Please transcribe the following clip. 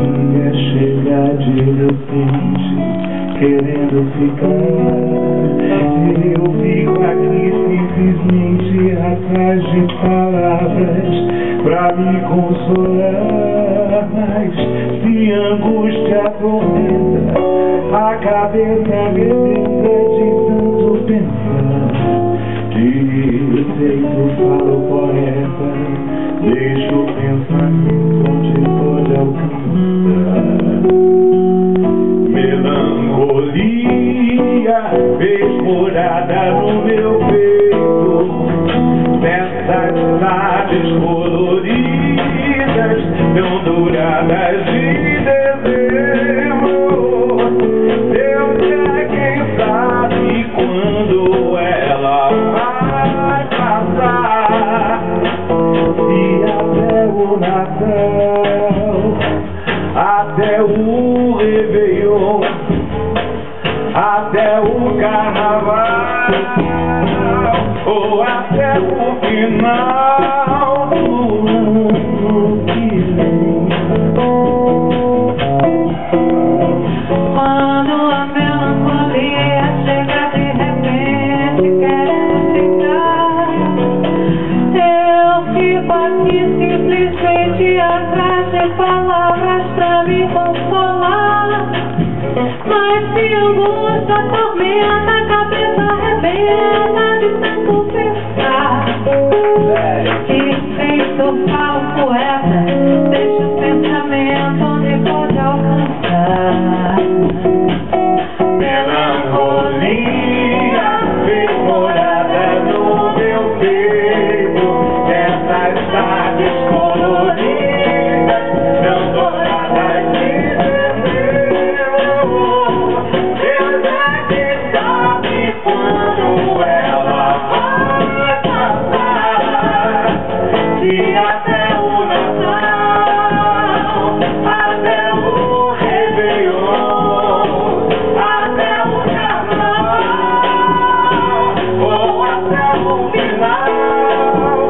melancolia chega de repente, querendo ficar. Eu fico aqui simplesmente atrás de palavras pra me consolar. Mas se angústia atormenta, a cabeça me de tanto pensar. De jeito fala o poeta, deixa o pensamento onde pode alcançar. Fez morada no meu peito, nessas tardes coloridas, tão douradas de dezembro. Deus é quem sabe quando ela vai passar. E até o Natal, até o Réveillon, até o Carnaval, ou até o final do ano que vem. Quando a melancolia chega de repente querendo ficar Eu fico aqui simplesmente atrás de palavras pra me consolar Mas se angústia atormenta, a cabeça arrebenta de tanto pensar